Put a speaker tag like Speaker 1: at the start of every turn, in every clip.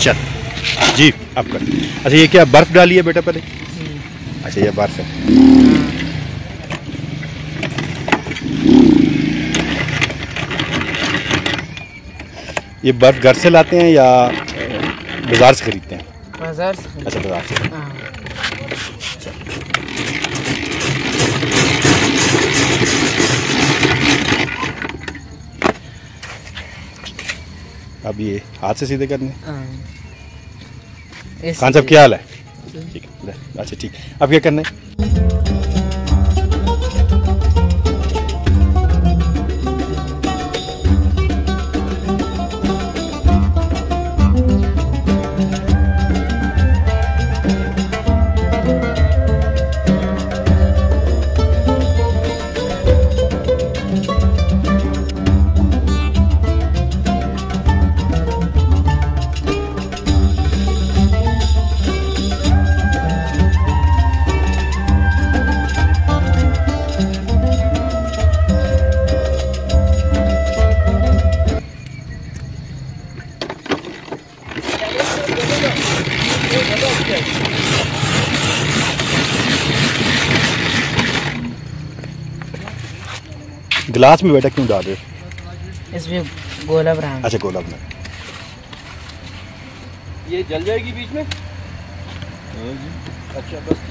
Speaker 1: اچھا۔ جی آپ کا۔ اچھا یہ کیا برف ڈالی ہے بیٹا پہلے؟ اچھا یہ برف ہے۔ یہ برف گھر سے لاتے ہیں یا بازار سے خریدتے ہیں؟
Speaker 2: بازار سے
Speaker 1: اچھا بازار سے۔
Speaker 2: ہاں۔
Speaker 1: اب یہ ہاتھ سے سیدھے کرنے
Speaker 2: ہاں۔ خان صاحب کیا
Speaker 1: حال ہے؟ ٹھیک ہے۔ اچھا ٹھیک۔ اب کیا کرنا ہے؟ گلاس میں بیٹا کیوں ڈال رہے
Speaker 2: اس میں گولا رہا
Speaker 1: اچھا گولا میں۔
Speaker 3: یہ جل جائے گی بیچ میں؟ اچھا بس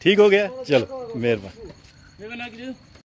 Speaker 1: ٹھیک ہو گیا؟ چلو مہربان